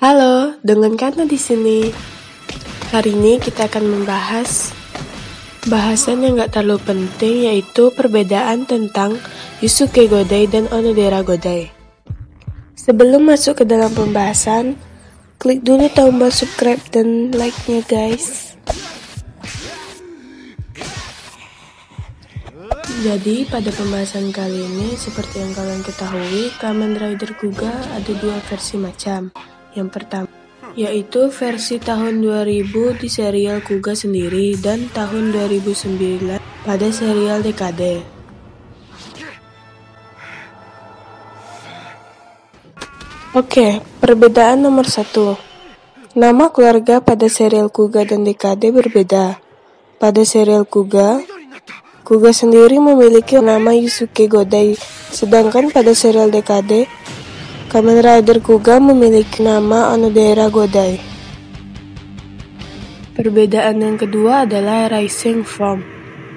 Halo, dengan Kana di sini. Hari ini kita akan membahas bahasan yang gak terlalu penting yaitu perbedaan tentang Yusuke Godai dan Onodera Godai. Sebelum masuk ke dalam pembahasan, klik dulu tombol subscribe dan like-nya guys. Jadi pada pembahasan kali ini seperti yang kalian ketahui Kamen Rider Kuga ada dua versi macam yang pertama yaitu versi tahun 2000 di serial Kuga sendiri dan tahun 2009 pada serial Dekade. Oke, perbedaan nomor satu. Nama keluarga pada serial Kuga dan Dekade berbeda. Pada serial Kuga, Kuga sendiri memiliki nama Yusuke Godai, sedangkan pada serial Dekade, Kamen Rider Kuga memiliki nama Onodera Godai. Perbedaan yang kedua adalah Rising Form.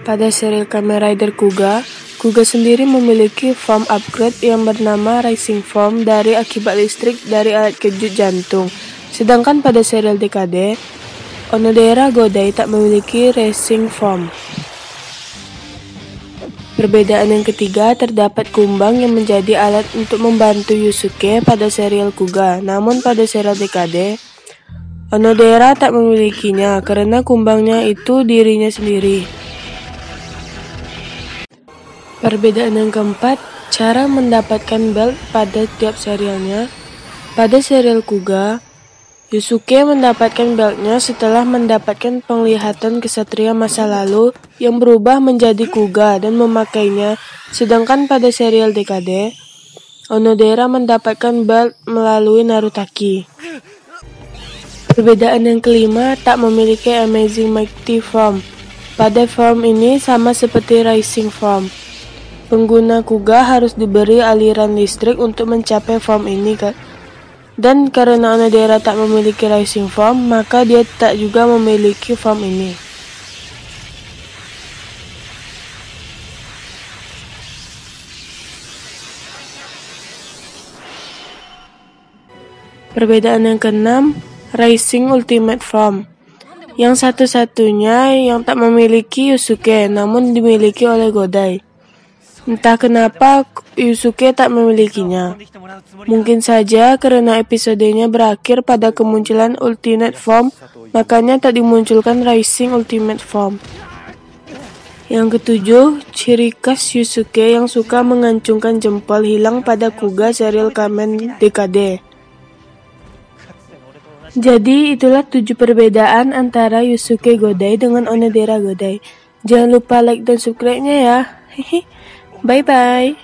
Pada serial Kamen Rider Kuga, Kuga sendiri memiliki form upgrade yang bernama Rising Form dari akibat listrik dari alat kejut jantung. Sedangkan pada serial Dekade, Onodera Godai tak memiliki Racing Form. Perbedaan yang ketiga terdapat kumbang yang menjadi alat untuk membantu Yusuke pada serial Kuga, namun pada serial Dekade, Onodera tak memilikinya karena kumbangnya itu dirinya sendiri. Perbedaan yang keempat, cara mendapatkan belt pada tiap serialnya. Pada serial Kuga, Yusuke mendapatkan beltnya setelah mendapatkan penglihatan kesatria masa lalu yang berubah menjadi kuga dan memakainya, sedangkan pada serial Dekade, Onodera mendapatkan belt melalui Narutaki. Perbedaan yang kelima tak memiliki Amazing Mighty Form. Pada form ini sama seperti Rising Form. Pengguna kuga harus diberi aliran listrik untuk mencapai form ini, dan karena Onodera tak memiliki Rising Form, maka dia tak juga memiliki form ini. Perbedaan yang keenam, Rising Ultimate Form. Yang satu-satunya yang tak memiliki Yusuke, namun dimiliki oleh Godai. Entah kenapa Yusuke tak memilikinya. Mungkin saja karena episodenya berakhir pada kemunculan Ultimate Form, makanya tak dimunculkan Rising Ultimate Form. Yang ketujuh, ciri khas Yusuke yang suka mengancungkan jempol hilang pada Kuga serial Kamen Dekade. Jadi itulah tujuh perbedaan antara Yusuke Godai dengan Onodera Godai. Jangan lupa like dan subscribe-nya ya. Hehe. Bye bye.